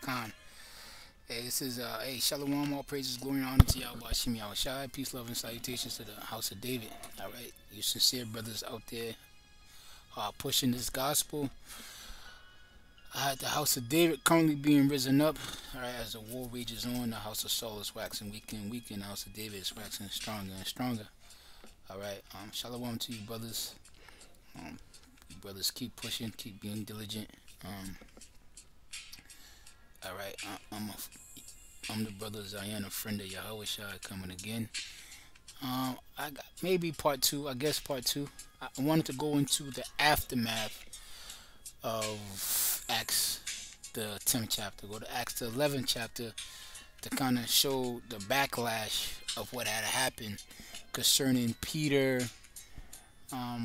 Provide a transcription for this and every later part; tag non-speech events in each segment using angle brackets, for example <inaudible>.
Khan. Hey, this is, uh, hey, Shalom, all praises, glory, and honor to Yahweh Shem Shai. Peace, love, and salutations to the house of David. All right, you sincere brothers out there uh, pushing this gospel. Uh, the house of David currently being risen up. All right, as the war rages on, the house of Saul is waxing weaker and weaker, and the house of David is waxing stronger and stronger. All right, um, shalom to you, brothers. Um, you brothers keep pushing, keep being diligent. Um, all right, I, I'm a, I'm the brother Zion, a friend of Yahweh Shai, coming again. Um, I got maybe part two. I guess part two. I wanted to go into the aftermath of Acts, the 10th chapter. Go to Acts, the 11th chapter, to kind of show the backlash of what had happened concerning Peter um,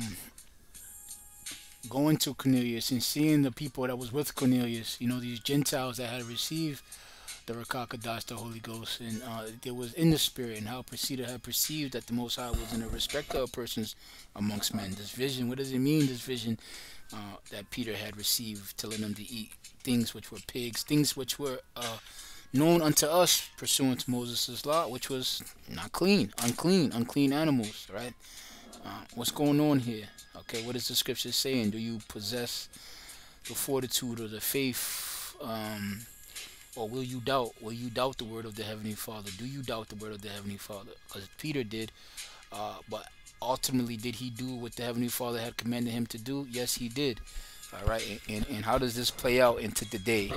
going to Cornelius and seeing the people that was with Cornelius, you know, these Gentiles that had received the Ruach HaKodesh, the Holy Ghost, and uh, was in the Spirit, and how Peter had perceived that the Most High was in a respecter of persons amongst men. This vision, what does it mean, this vision uh, that Peter had received, telling them to eat things which were pigs, things which were uh, known unto us pursuant to Moses' law, which was not clean, unclean, unclean animals, right? Uh, what's going on here? Okay, what is the scripture saying? Do you possess the fortitude or the faith? Um, or will you doubt? Will you doubt the word of the Heavenly Father? Do you doubt the word of the Heavenly Father? Because Peter did, uh, but ultimately, did he do what the Heavenly Father had commanded him to do? Yes, he did. All right, and, and how does this play out into today?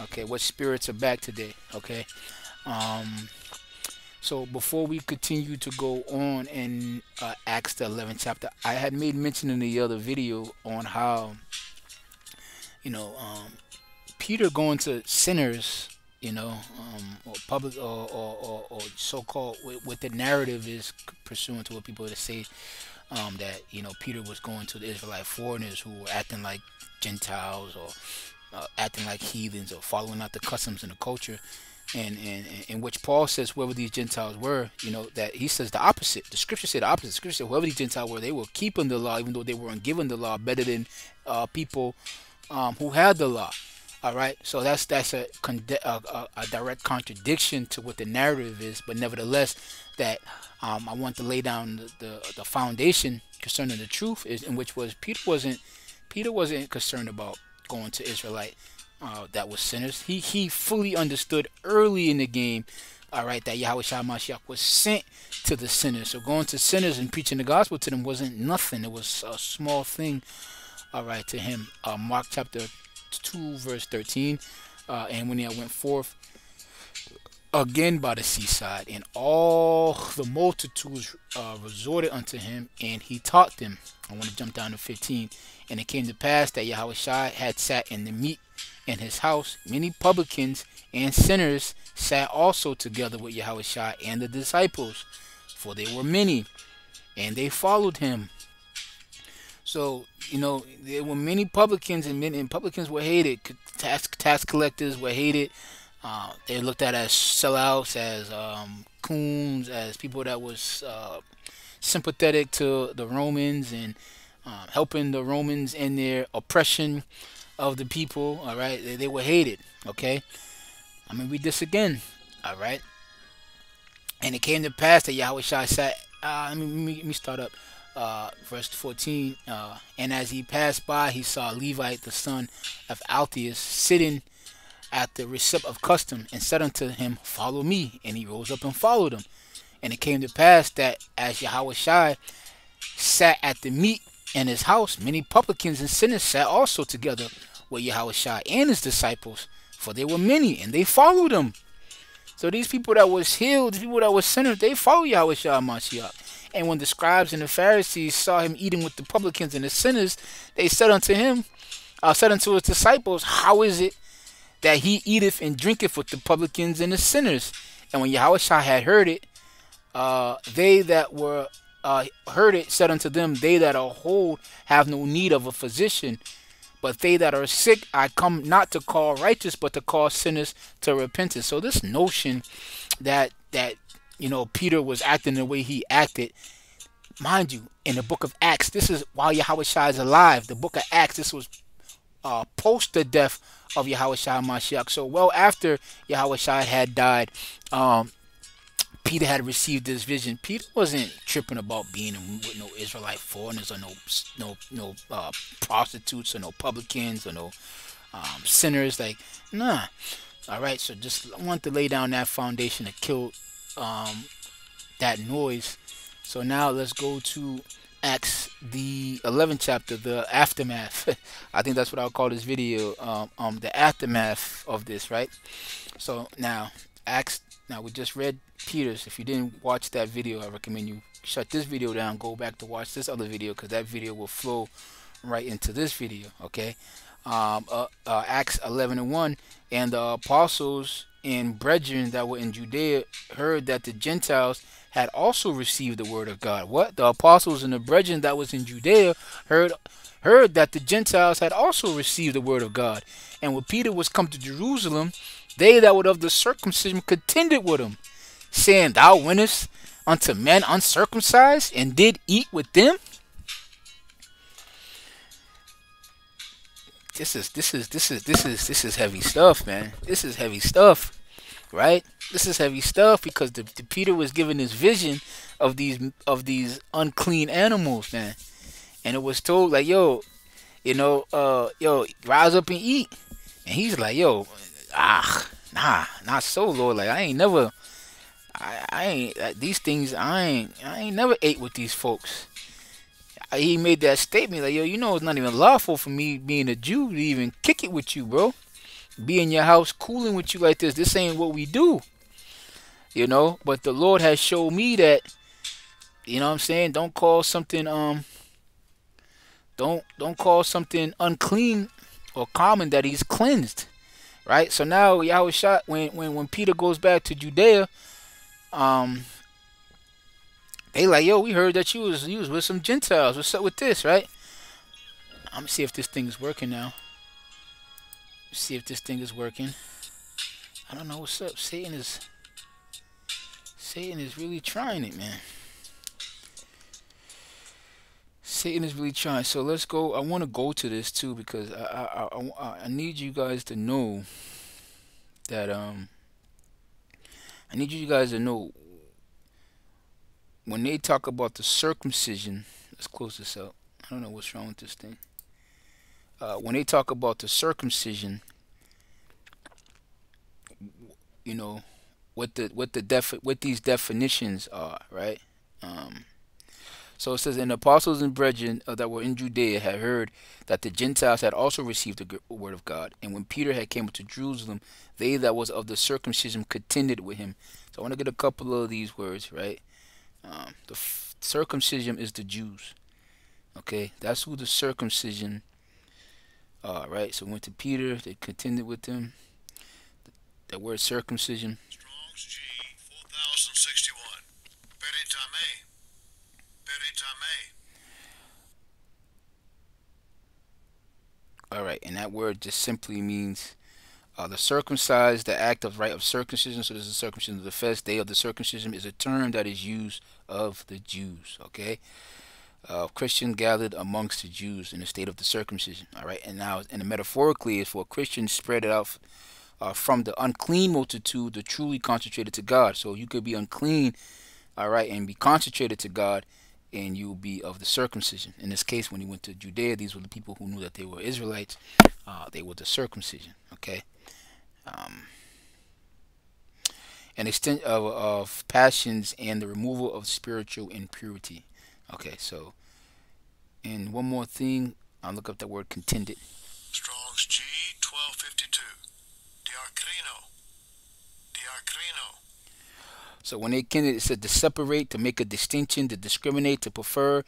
Okay, what spirits are back today? Okay, um, so before we continue to go on in uh, Acts the 11th chapter, I had made mention in the other video on how, you know, um, Peter going to sinners, you know, um, or public or, or, or, or so-called what the narrative is pursuant to what people would say um, that you know Peter was going to the Israelite foreigners who were acting like Gentiles or uh, acting like heathens or following out the customs and the culture. And, and, in which Paul says whoever these Gentiles were, you know, that he says the opposite. The scripture said the opposite. The scripture said whoever these Gentiles were, they were keeping the law, even though they weren't given the law, better than uh, people um, who had the law. All right, so that's that's a, a, a, direct contradiction to what the narrative is, but nevertheless, that um, I want to lay down the, the, the foundation concerning the truth is in which was Peter wasn't Peter wasn't concerned about going to Israelite uh, that was sinners. He he fully understood early in the game, all right, that Yahweh Shah Mashiach was sent to the sinners. So going to sinners and preaching the gospel to them wasn't nothing. It was a small thing, all right, to him. Uh, Mark chapter 2, verse 13. Uh, and when he went forth again by the seaside, and all the multitudes uh, resorted unto him, and he taught them. I want to jump down to 15. And it came to pass that Yahweh Shai had sat in the meat in his house. Many publicans and sinners sat also together with Yahweh Shai and the disciples, for they were many, and they followed him. So you know there were many publicans and many and publicans were hated. Tax tax collectors were hated. Uh, they looked at as sellouts, as um, coons, as people that was uh, sympathetic to the Romans and uh, helping the Romans in their oppression of the people. All right, they, they were hated. Okay, I'm gonna read this again. All right, and it came to pass that Yahweh Shai said, uh, let, me, let me start up uh, verse 14, uh, and as he passed by, he saw Levite, the son of Alphaeus, sitting at the receipt of custom, and said unto him, Follow me. And he rose up and followed him. And it came to pass that as Yahweh Shai sat at the meat in his house, many publicans and sinners sat also together with Yahweh Shai and his disciples, for they were many, and they followed him. So these people that was healed, these people that was sinners, they followed Yahweh Shai Mashiach. And when the scribes and the Pharisees saw him eating with the publicans and the sinners, they said unto him, uh, said unto his disciples, How is it that he eateth and drinketh with the publicans and the sinners? And when Yahushua had heard it, uh, they that were uh, heard it said unto them, They that are whole have no need of a physician, but they that are sick I come not to call righteous, but to call sinners to repentance. So this notion that that you know, Peter was acting the way he acted. Mind you, in the book of Acts, this is while Yahweh Shai is alive. The book of Acts, this was uh, post the death of Yahweh Shai Mashiach. So well after Yahweh Shai had died, um, Peter had received this vision. Peter wasn't tripping about being with no Israelite foreigners or no no no uh, prostitutes or no publicans or no um, sinners. Like nah. All right. So just want to lay down that foundation to kill um, that noise. So now let's go to Acts the 11th chapter, the aftermath. <laughs> I think that's what I'll call this video. Um, um, the aftermath of this, right? So now Acts. Now we just read Peter's. If you didn't watch that video, I recommend you shut this video down. Go back to watch this other video because that video will flow right into this video. Okay. Um, uh, uh, Acts 11 and 1, and the apostles and brethren that were in Judea heard that the Gentiles had also received the word of God. What? The apostles and the brethren that was in Judea heard heard that the Gentiles had also received the word of God. And when Peter was come to Jerusalem, they that were of the circumcision contended with him, saying, Thou wentest unto men uncircumcised, and did eat with them? This is this is this is this is this is heavy stuff, man. This is heavy stuff right? This is heavy stuff because the, the Peter was given this vision of these of these unclean animals, man, and it was told like, yo, you know, uh, yo, rise up and eat, and he's like, yo, ah, nah, not so, Lord, like I ain't never, I, I ain't uh, these things, I ain't, I ain't never ate with these folks. He made that statement like, yo, you know, it's not even lawful for me being a Jew to even kick it with you, bro be in your house cooling with you like this. This ain't what we do. You know, but the Lord has showed me that you know what I'm saying, don't call something um don't don't call something unclean or common that he's cleansed. Right? So now Yahweh shot when when when Peter goes back to Judea, um they like, yo, we heard that you was you was with some Gentiles. What's up with this, right? I'm gonna see if this thing is working now see if this thing is working. I don't know what's up. Satan is Satan is really trying it, man. Satan is really trying. So let's go. I want to go to this too because I I, I I need you guys to know that um I need you guys to know when they talk about the circumcision. Let's close this up. I don't know what's wrong with this thing uh, when they talk about the circumcision, you know, what the what the def what these definitions are, right? Um, so it says, and the apostles and brethren uh, that were in Judea had heard that the Gentiles had also received the word of God. And when Peter had came to Jerusalem, they that was of the circumcision contended with him. So I want to get a couple of these words, right? Um, the circumcision is the Jews. Okay, that's who the circumcision all right, so went to Peter. They contended with him. That word circumcision. Strong's G 4061. Peritome. Peritome. All right, and that word just simply means uh, the circumcised, the act of right of circumcision. So this is circumcision of the first day of the circumcision is a term that is used of the Jews. Okay, uh, Christian gathered amongst the Jews in the state of the circumcision. All right, and now, and metaphorically, is for Christians spread out uh, from the unclean multitude, the truly concentrated to God. So you could be unclean, all right, and be concentrated to God, and you will be of the circumcision. In this case, when he went to Judea, these were the people who knew that they were Israelites. Uh, they were the circumcision. Okay. Um, an extent of, of passions and the removal of spiritual impurity. Okay, so, and one more thing, I'll look up that word contended. Strong's G 1252. Diakrino. Diakrino. So when they can, it said to separate, to make a distinction, to discriminate, to prefer,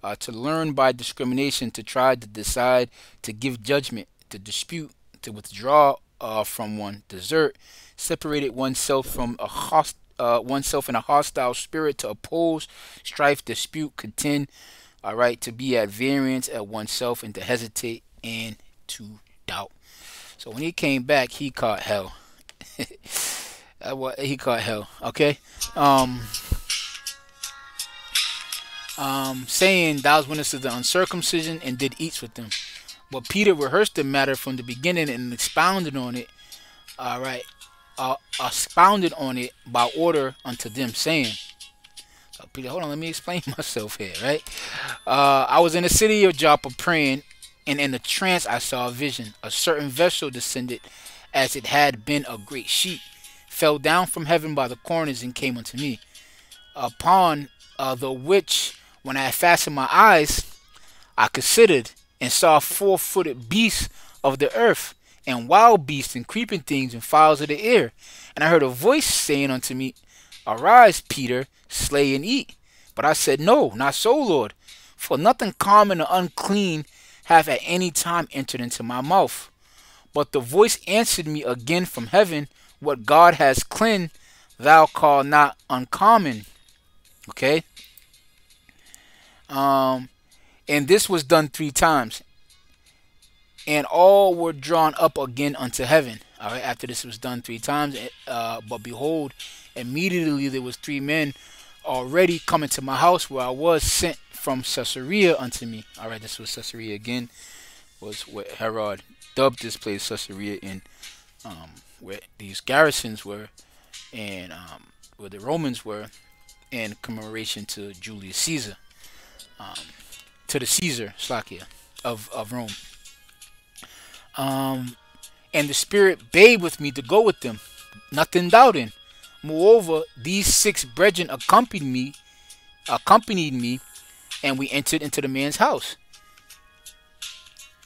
uh, to learn by discrimination, to try, to decide, to give judgment, to dispute, to withdraw uh, from one, desert, separated oneself from a host, uh, oneself in a hostile spirit to oppose, strife, dispute, contend, all right, to be at variance at oneself and to hesitate and to doubt. So when he came back, he caught hell. <laughs> what he caught hell. Okay. Um. Um, saying thou witness to the uncircumcision and did eat with them. but Peter rehearsed the matter from the beginning and expounded on it. All right, uh, expounded on it by order unto them, saying, uh, Peter, hold on, let me explain <laughs> myself here, right? Uh, I was in the city of Joppa praying, and in a trance I saw a vision. A certain vessel descended as it had been a great sheet, fell down from heaven by the corners and came unto me. Upon uh, the which, when I had fastened my eyes, I considered and saw four footed beasts of the earth, and wild beasts, and creeping things, and fowls of the air. And I heard a voice saying unto me, Arise, Peter, slay and eat. But I said, No, not so, Lord, for nothing common or unclean hath at any time entered into my mouth. But the voice answered me again from heaven, What God has cleansed, thou call not uncommon. Okay? Um, and this was done three times. And all were drawn up again unto heaven. All right, after this was done three times. Uh, but behold, immediately there was three men already coming to my house where I was sent from Caesarea unto me. All right, this was Caesarea again. Was what Herod dubbed this place Caesarea in, um, where these garrisons were, and um, where the Romans were, in commemoration to Julius Caesar. Um, to the Caesar, Slakia, of, of Rome. Um, and the Spirit bade with me to go with them, nothing doubting. Moreover, these six brethren accompanied me, accompanied me, and we entered into the man's house.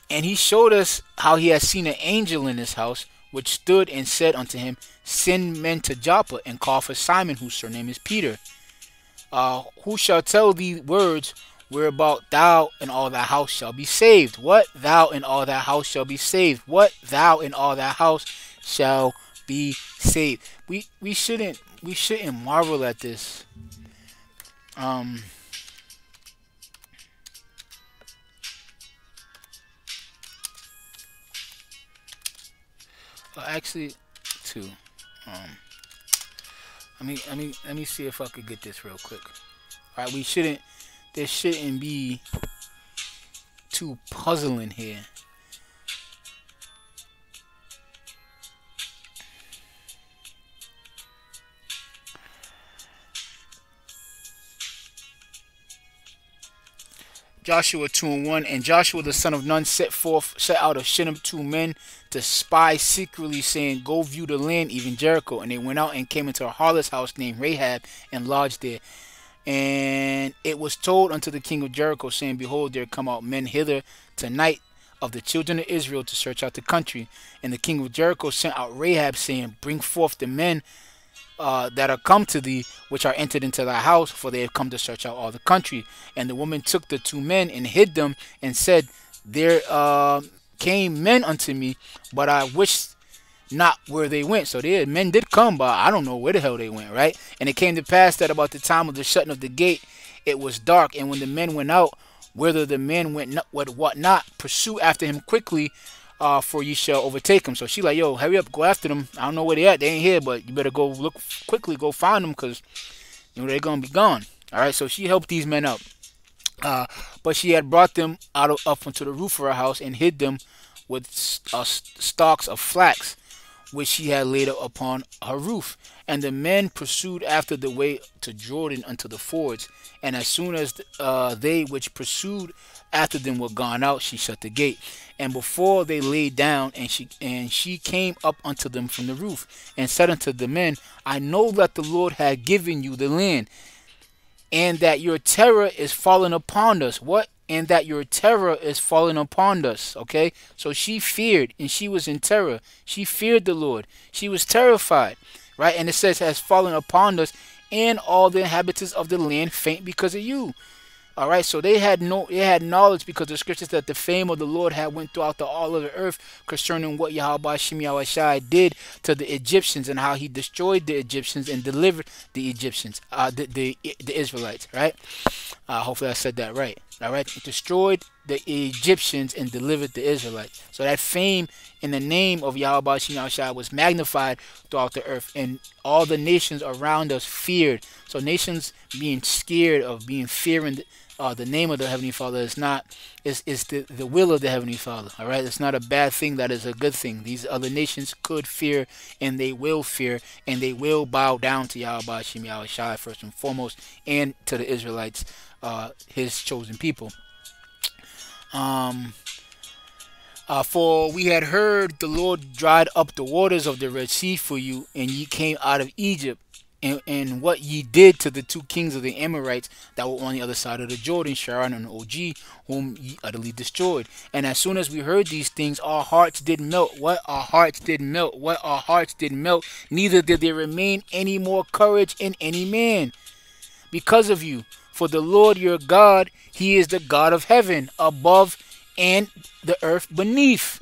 And he showed us how he had seen an angel in his house, which stood and said unto him, Send men to Joppa and call for Simon, whose surname is Peter, uh, who shall tell thee words whereabout thou and all thy house shall be saved. What thou and all thy house shall be saved. What thou and all thy house shall be saved. We we shouldn't we shouldn't marvel at this. Um well, actually two. Um let me let me let me see if I could get this real quick. All right, we shouldn't there shouldn't be too puzzling here. Joshua 2 and 1. And Joshua the son of Nun set forth, set out of Shittim two men to spy secretly, saying, Go view the land, even Jericho. And they went out and came into a harlot's house named Rahab and lodged there. And it was told unto the king of Jericho, saying, Behold, there come out men hither tonight of the children of Israel to search out the country. And the king of Jericho sent out Rahab, saying, Bring forth the men uh, that are come to thee, which are entered into thy house, for they have come to search out all the country. And the woman took the two men and hid them, and said, There uh, came men unto me, but I wish not where they went. So the men did come, but I don't know where the hell they went, right? And it came to pass that about the time of the shutting of the gate, it was dark, and when the men went out, whether the men went not, what what not, pursue after him quickly, uh, for ye shall overtake them. So she like, yo, hurry up, go after them. I don't know where they at. They ain't here, but you better go look quickly, go find them, cause you know they're gonna be gone. All right. So she helped these men up, Uh, but she had brought them out of, up onto the roof of her house and hid them with uh, stalks of flax which she had laid upon her roof. And the men pursued after the way to Jordan unto the fords. And as soon as uh, they which pursued after them were gone out, she shut the gate. And before they lay down, and she and she came up unto them from the roof, and said unto the men, I know that the Lord had given you the land, and that your terror is fallen upon us. What? and that your terror is fallen upon us. Okay? So she feared and she was in terror. She feared the Lord. She was terrified. Right? And it says, has fallen upon us, and all the inhabitants of the land faint because of you. All right, so they had no, they had knowledge because the scriptures that the fame of the Lord had went throughout the all of the earth concerning what Yahweh Shem did to the Egyptians and how he destroyed the Egyptians and delivered the Egyptians, uh, the the, the Israelites. Right? Uh, hopefully I said that right. All right, destroyed the Egyptians and delivered the Israelites. So that fame in the name of Yahweh Shem was magnified throughout the earth, and all the nations around us feared. So nations being scared of being fearing uh, the name of the heavenly Father is not is is the the will of the heavenly Father. All right, it's not a bad thing. That is a good thing. These other nations could fear, and they will fear, and they will bow down to Yahweh Shem Shai first and foremost, and to the Israelites, uh, His chosen people. Um. Uh, for we had heard the Lord dried up the waters of the Red Sea for you, and ye came out of Egypt and, and what ye did to the two kings of the Amorites that were on the other side of the Jordan, Sihon and Og, whom ye utterly destroyed. And as soon as we heard these things, our hearts did melt. What our hearts did melt. What our hearts did melt. Neither did there remain any more courage in any man because of you. For the Lord your God, he is the God of heaven above and the earth beneath.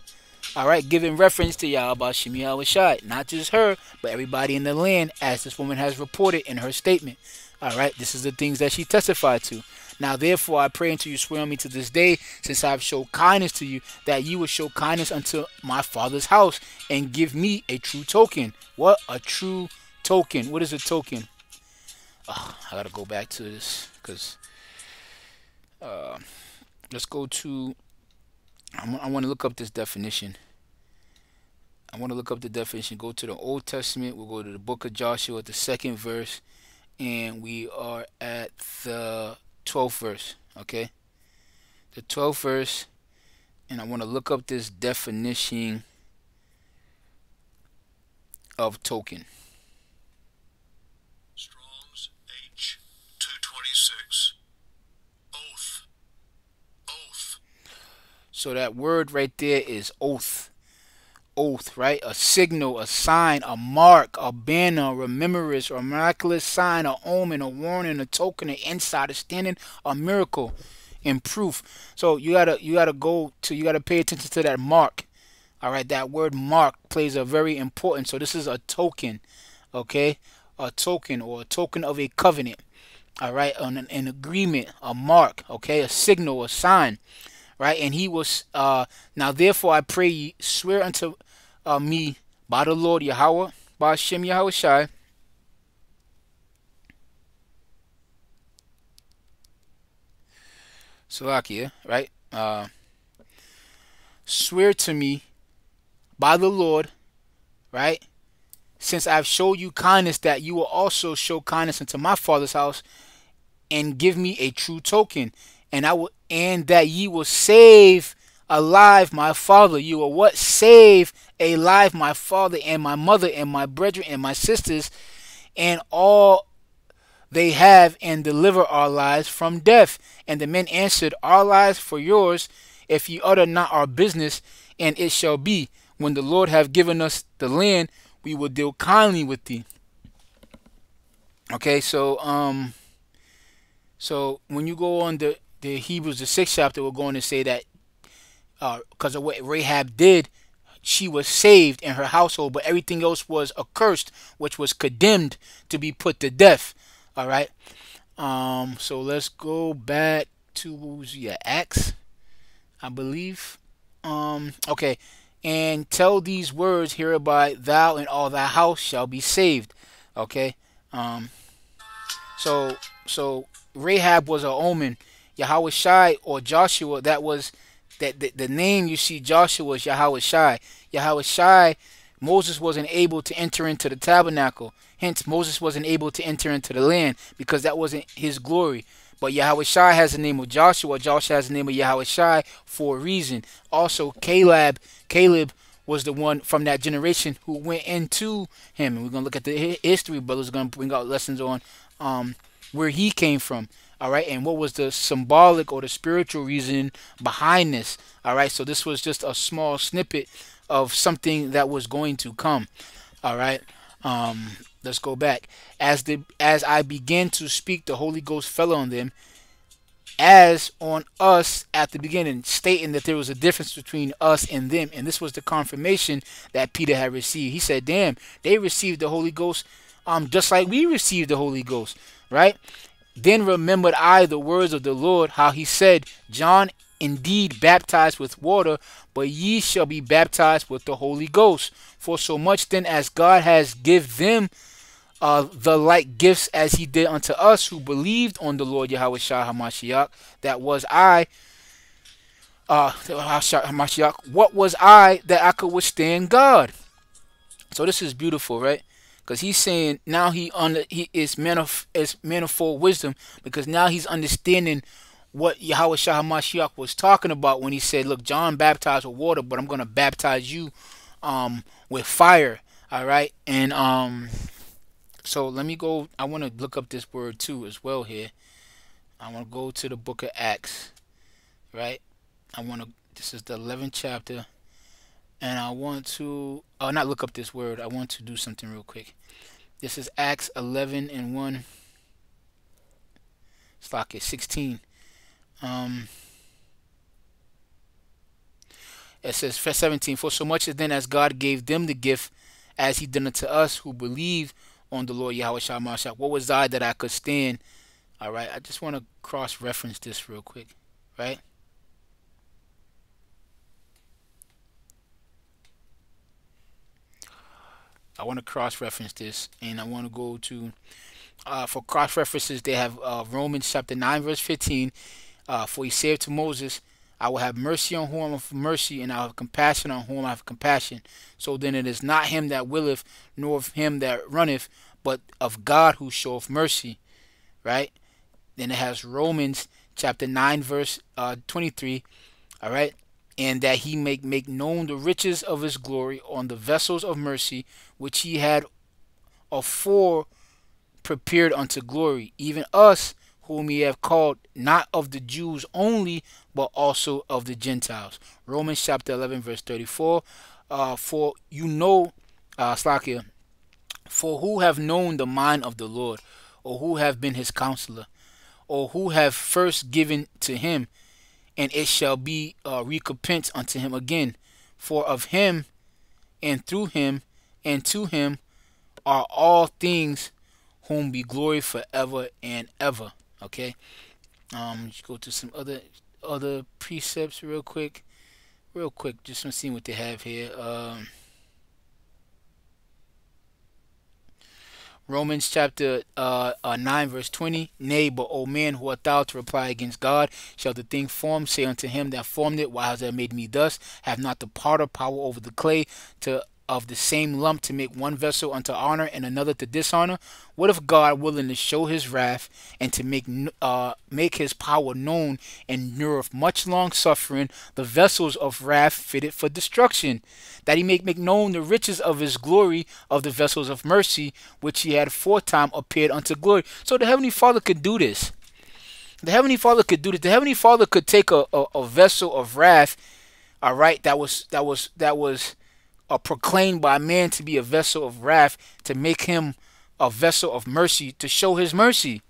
All right, giving reference to y'all Yahweh Shem Yahweh not just her, but everybody in the land, as this woman has reported in her statement. All right, this is the things that she testified to. Now, therefore, I pray unto you, swear on me to this day, since I have showed kindness to you, that you will show kindness unto my father's house and give me a true token. What? A true token. What is a token? Oh, I gotta go back to this because uh, let's go to I want to look up this definition. I want to look up the definition. Go to the Old Testament. We'll go to the book of Joshua at the second verse. And we are at the 12th verse. Okay? The 12th verse. And I want to look up this definition of token. Strong's H226 So that word right there is oath. Oath, right? A signal, a sign, a mark, a banner, a remembrance, a miraculous sign, a omen, a warning, a token, an insight, a standing, a miracle, and proof. So you gotta you gotta go to you gotta pay attention to that mark. All right, that word mark plays a very important. So this is a token, okay? A token or a token of a covenant. All right, an, an agreement, a mark, okay, a signal, a sign right? And he was uh, now therefore I pray ye swear unto uh, me by the Lord Yahweh, by Hashem Yahweh Shai. Salakia, right? Uh, swear to me by the Lord, right? Since I've showed you kindness, that you will also show kindness unto my father's house, and give me a true token and I will and that ye will save alive my father. You will what? Save alive my father and my mother and my brethren and my sisters and all they have and deliver our lives from death. And the men answered, Our lives for yours, if ye utter not our business, and it shall be, when the Lord have given us the land, we will deal kindly with thee. Okay, so um so when you go on the the Hebrews, the sixth chapter, we're going to say that because uh, of what Rahab did, she was saved in her household, but everything else was accursed, which was condemned to be put to death. All right. Um. So let's go back to yeah Acts, I believe. Um. Okay. And tell these words hereby, thou and all thy house shall be saved. Okay. Um. So so Rahab was a omen Yahweh Shai or Joshua, that was that the, the name you see Joshua is Yahweh Shai. Yahweh Shai, Moses wasn't able to enter into the tabernacle. Hence, Moses wasn't able to enter into the land because that wasn't his glory. But Yahweh Shai has the name of Joshua. Joshua has the name of Yahweh Shai for a reason. Also, Caleb, Caleb was the one from that generation who went into him. And we're gonna look at the history. Brothers gonna bring out lessons on um, where he came from all right and what was the symbolic or the spiritual reason behind this all right? So this was just a small snippet of something that was going to come all right? Um let's go back. As the as i began to speak the holy ghost fell on them as on us at the beginning stating that there was a difference between us and them. And this was the confirmation that peter had received. He said damn they received the holy ghost um just like we received the holy ghost right then remembered I the words of the Lord, how he said, John indeed baptized with water, but ye shall be baptized with the Holy Ghost. For so much then as God has give them uh, the like gifts as he did unto us who believed on the Lord Yahweh Shah HaMashiach. That was I, uh, HaMashiach. What was I that I could withstand God? So this is beautiful, right? Because he's saying now he under he is manif- is manifold wisdom because now he's understanding what Yahweh Shah HaMashiach was talking about when he said, "Look, John baptized with water, but I'm going to baptize you um, with fire." All right, and um, so let me go. I want to look up this word too as well here. I want to go to the book of Acts, right? I want to. This is the 11th chapter, and I want to. Oh, not look up this word. I want to do something real quick. This is Acts 11 and 1. It's like it 16. Um, it says, verse 17, For so much as then as God gave them the gift, as he done it to us who believe on the Lord Yahweh Shah What was I that I could stand? All right, I just want to cross reference this real quick, right? I want to cross reference this and I want to go to uh, for cross references they have uh, Romans chapter 9 verse 15 uh, for he said to Moses I will have mercy on whom I have mercy, and I will have compassion on whom I have compassion. So then it is not him that willeth, nor of him that runneth, but of God who showeth mercy. Right? Then it has Romans chapter 9, verse uh, 23. All right? And that he may make known the riches of his glory on the vessels of mercy, which he had afore prepared unto glory, even us whom he have called not of the Jews only, but also of the Gentiles. Romans chapter 11, verse 34. Uh, for you know, uh, Slakia, for who have known the mind of the Lord, or who have been his counselor, or who have first given to him, and it shall be uh, recompense unto him again. For of him, and through him, and to him are all things, whom be glory forever and ever. Okay. Um, let's go to some other other precepts real quick. Real quick, just to see what they have here. Um, Romans chapter uh, uh, 9, verse 20. Nay, but, O man, who art thou to reply against God? Shall the thing formed say unto him that formed it, Why hast thou made me thus? Have not the potter power over the clay to of the same lump to make one vessel unto honor and another to dishonor? What if God, willing to show his wrath and to make uh, make his power known, and endureth much long suffering the vessels of wrath fitted for destruction, that he may make known the riches of his glory of the vessels of mercy, which he had foretime appeared unto glory? So the Heavenly Father could do this. The Heavenly Father could do this. The Heavenly Father could take a, a, a vessel of wrath, all right, that was that was that was are proclaimed by man to be a vessel of wrath to make him a vessel of mercy to show his mercy.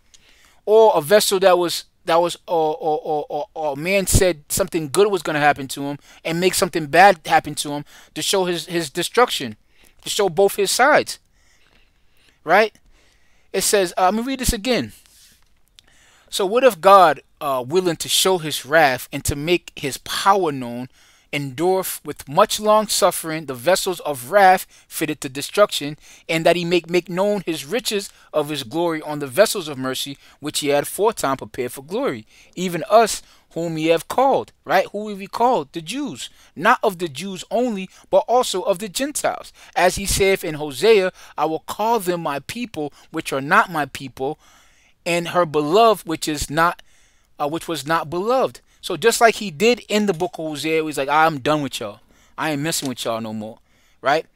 Or a vessel that was that was or or or, or, or man said something good was going to happen to him and make something bad happen to him to show his his destruction to show both his sides. Right? It says uh, me read this again. So what if god uh, willing to show his wrath and to make his power known endureth with much long suffering the vessels of wrath fitted to destruction, and that he make make known his riches of his glory on the vessels of mercy which he had foretime prepared for glory, even us whom he have called, right? Who have he called? The Jews, not of the Jews only, but also of the Gentiles. As he saith in Hosea, I will call them my people, which are not my people, and her beloved, which is not, uh, which was not beloved. So just like he did in the book of Hosea, he's like, I'm done with y'all. I ain't messing with y'all no more. Right?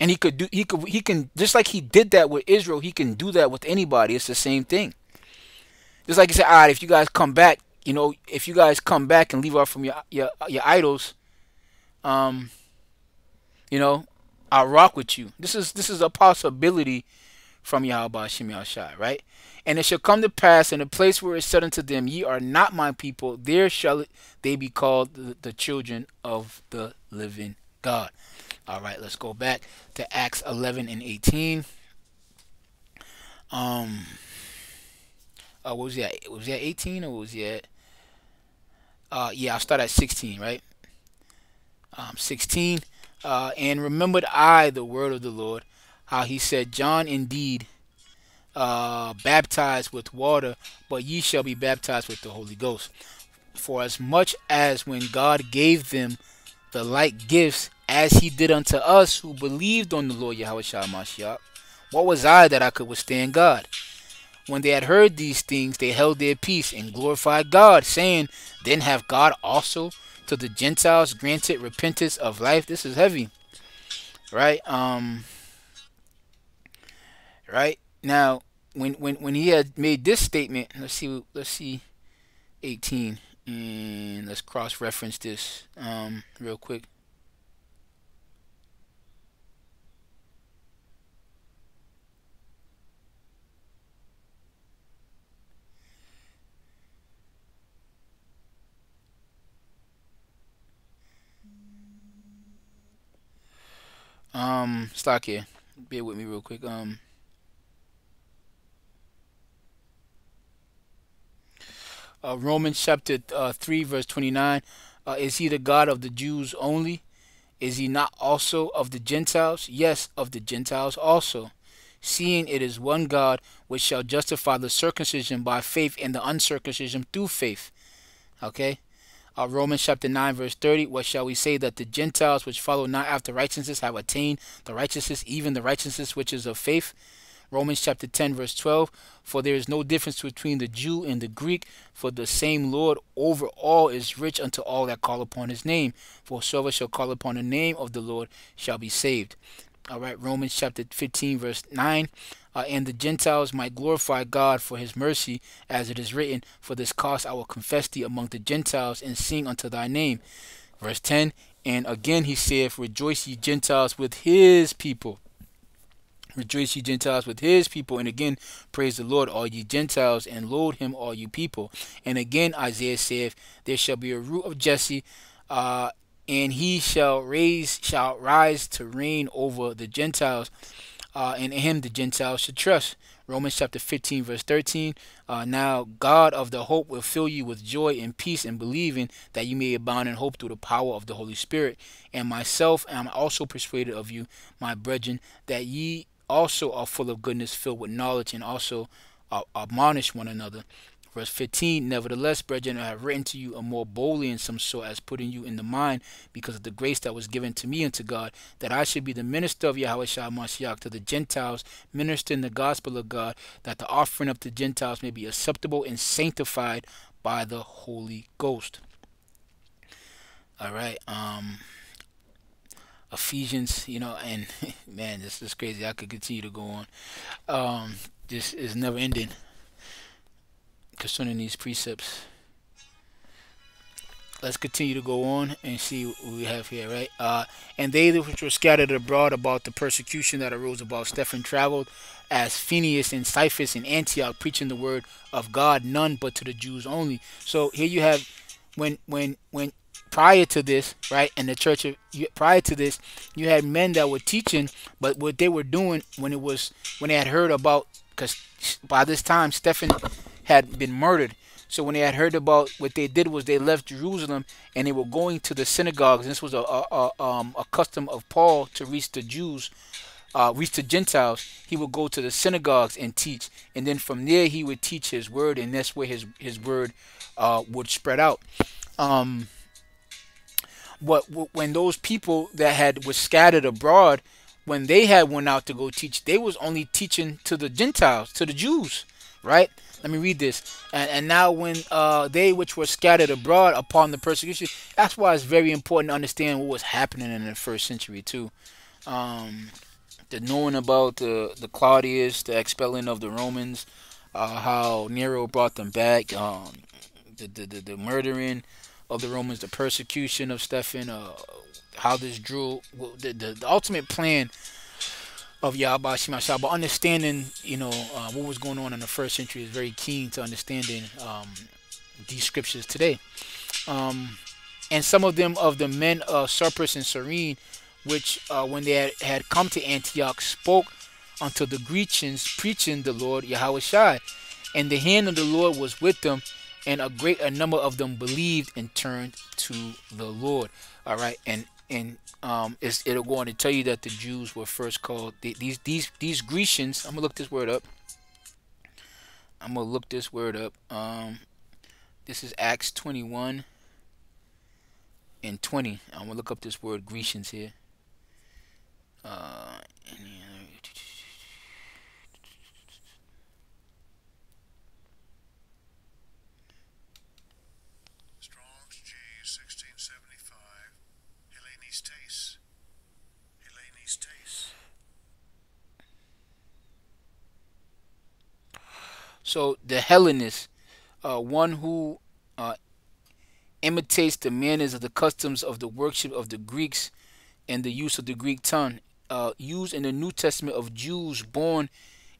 And he could do he could he can just like he did that with Israel, he can do that with anybody. It's the same thing. Just like he said, all right, if you guys come back, you know, if you guys come back and leave off from your your your idols, um, you know, I'll rock with you. This is this is a possibility from Yahweh Shem Shai, right? And it shall come to pass in the place where it said unto them, Ye are not my people, there shall they be called the, the children of the living God. All right, let's go back to Acts 11 and 18. Um, uh, what was that? Was that 18 or was that? Uh, yeah, I'll start at 16, right? Um, 16. Uh, and remembered I the word of the Lord, how he said, John indeed uh, baptized with water, but ye shall be baptized with the Holy Ghost. For as much as when God gave them the like gifts as he did unto us who believed on the Lord Yahweh Mashiach, what was I that I could withstand God? When they had heard these things, they held their peace and glorified God, saying, Then have God also to the Gentiles granted repentance of life. This is heavy. Right? Um right? Now, when when when he had made this statement, let's see let's see 18 and let's cross reference this um real quick. Um, stock here. Bear with me real quick. Um, uh, Romans chapter uh, 3, verse 29. Uh, is he the God of the Jews only? Is he not also of the Gentiles? Yes, of the Gentiles also. Seeing it is one God which shall justify the circumcision by faith and the uncircumcision through faith. Okay? Uh, Romans chapter 9, verse 30. What shall we say that the Gentiles which follow not after righteousness have attained the righteousness, even the righteousness which is of faith? Romans chapter 10, verse 12. For there is no difference between the Jew and the Greek, for the same Lord over all is rich unto all that call upon his name. For whosoever shall call upon the name of the Lord shall be saved. All right, Romans chapter 15, verse 9 uh, and the Gentiles might glorify God for his mercy, as it is written, For this cause I will confess thee among the Gentiles and sing unto thy name. Verse 10 And again he saith, Rejoice ye Gentiles with his people. Rejoice ye Gentiles with his people. And again, praise the Lord, all ye Gentiles, and load him, all you people. And again, Isaiah saith, There shall be a root of Jesse, uh, and he shall raise, shall rise to reign over the Gentiles uh, and in him the Gentiles should trust. Romans chapter 15, verse 13. Uh, now, God of the hope will fill you with joy and peace and believing that you may abound in hope through the power of the Holy Spirit. And myself am also persuaded of you, my brethren, that ye also are full of goodness, filled with knowledge, and also uh, admonish one another. Verse 15, Nevertheless, brethren, I have written to you a more boldly in some sort, as putting you in the mind, because of the grace that was given to me unto God, that I should be the minister of Yahweh Shah Mashiach to the Gentiles, ministering the gospel of God, that the offering of the Gentiles may be acceptable and sanctified by the Holy Ghost. All right. Um, Ephesians, you know, and <laughs> man, this is crazy. I could continue to go on. Um, this is never ending concerning these precepts. Let's continue to go on and see what we have here, right? Uh, and they which were scattered abroad about the persecution that arose about Stephen traveled as Phineas and Cephas in Antioch, preaching the word of God, none but to the Jews only. So here you have when when when prior to this, right, in the church of prior to this, you had men that were teaching, but what they were doing when it was when they had heard about, because by this time Stephen had been murdered. So when they had heard about what they did was they left Jerusalem and they were going to the synagogues. This was a a, a, um, a custom of Paul to reach the Jews, uh, reach the Gentiles. He would go to the synagogues and teach, and then from there he would teach his word, and that's where his his word uh, would spread out. Um, what when those people that had was scattered abroad, when they had went out to go teach, they was only teaching to the Gentiles, to the Jews, right? Let me read this. And, and now when uh, they which were scattered abroad upon the persecution, that's why it's very important to understand what was happening in the first century too. Um, the knowing about the the Claudius, the expelling of the Romans, uh, how Nero brought them back, um, the, the, the the murdering of the Romans, the persecution of Stephen, uh, how this drew the, the, the ultimate plan of Yahweh Shemashah, but understanding, you know, uh, what was going on in the first century is very keen to understanding um, these scriptures today. Um, and some of them of the men of Cyprus and Cyrene, which uh, when they had, had, come to Antioch, spoke unto the Grecians, preaching the Lord Yahweh Shai. And the hand of the Lord was with them, and a great a number of them believed and turned to the Lord. All right, and and um, it'll go on to tell you that the Jews were first called these these these Grecians. I'm gonna look this word up. I'm gonna look this word up. Um, this is Acts 21 and 20. I'm gonna look up this word Grecians here. Uh, Strong's So the Hellenist, uh, one who uh, imitates the manners of the customs of the worship of the Greeks and the use of the Greek tongue, uh, used in the New Testament of Jews born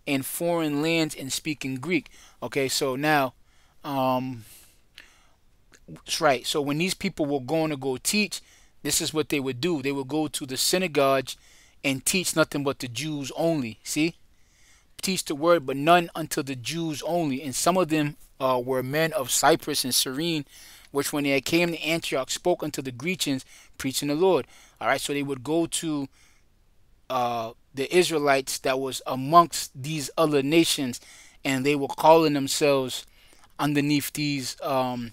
in foreign lands and speaking Greek. Okay, so now, um, that's right. So when these people were going to go teach, this is what they would do. They would go to the synagogues and teach nothing but the Jews only. See? Teach the word, but none unto the Jews only. And some of them uh, were men of Cyprus and Cyrene, which when they came to Antioch spoke unto the Grecians, preaching the Lord. All right, so they would go to uh, the Israelites that was amongst these other nations, and they were calling themselves underneath these, um,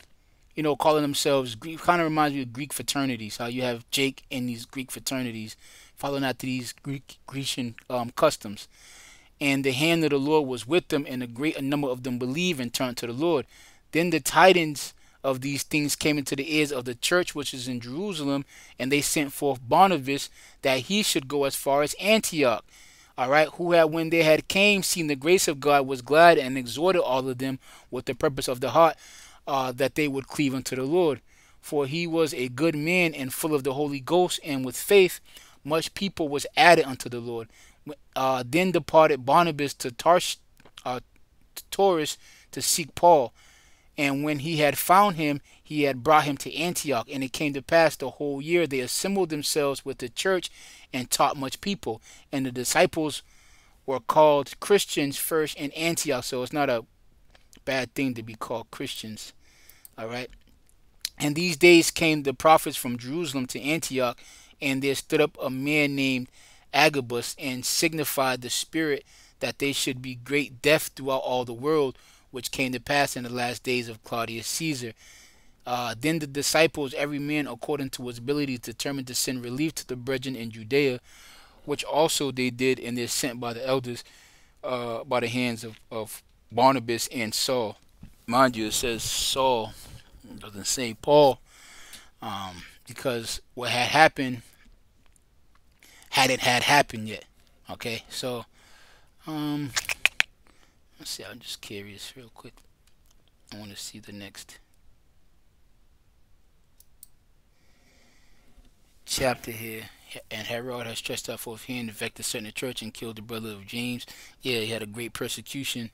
you know, calling themselves Greek. Kind of reminds me of Greek fraternities. How you have Jake in these Greek fraternities, following after these Greek Grecian um, customs. And the hand of the Lord was with them, and a great number of them believed and turned to the Lord. Then the tidings of these things came into the ears of the church which is in Jerusalem, and they sent forth Barnabas that he should go as far as Antioch. All right, who had when they had came seen the grace of God was glad and exhorted all of them with the purpose of the heart uh, that they would cleave unto the Lord. For he was a good man and full of the Holy Ghost, and with faith much people was added unto the Lord. Uh, then departed Barnabas to Tarsh, uh, to Tarsus to seek Paul. And when he had found him, he had brought him to Antioch. And it came to pass the whole year they assembled themselves with the church and taught much people. And the disciples were called Christians first in Antioch. So it's not a bad thing to be called Christians. All right. And these days came the prophets from Jerusalem to Antioch, and there stood up a man named Agabus, and signified the Spirit that they should be great deaf throughout all the world which came to pass in the last days of Claudius Caesar. Uh, then the disciples, every man according to his ability, determined to send relief to the brethren in Judea, which also they did, and they're sent by the elders uh, by the hands of, of Barnabas and Saul. Mind you, it says Saul, it doesn't say Paul, um, because what had happened hadn't had happened yet. Okay, so um, Let's see, I'm just curious real quick. I want to see the next chapter here. And Herod has stretched out forth hand, infected certain church, and killed the brother of James. Yeah, he had a great persecution.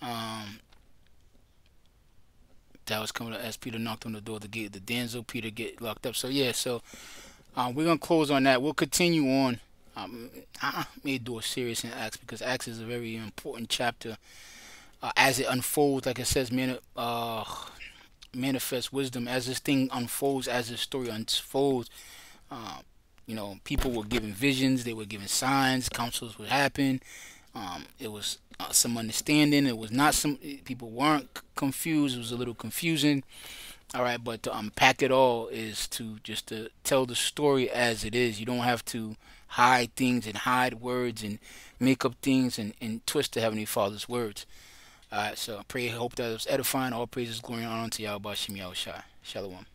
Um, that was coming up as Peter knocked on the door to get the Denzel. Peter get locked up. So yeah, so um, we're gonna close on that. We'll continue on um, I may do a series in Acts because Acts is a very important chapter uh, as it unfolds. Like it says, man, uh, manifest wisdom as this thing unfolds, as this story unfolds. Uh, you know, people were given visions, they were given signs, councils would happen. Um, it was uh, some understanding. It was not some people weren't confused. It was a little confusing. All right, but to unpack it all is to just to tell the story as it is. You don't have to hide things and hide words and make up things and, and twist the Heavenly Father's words. Alright, so I pray, hope that was edifying. All praises, glory, and honor to Yahweh Yahushua. Shalom.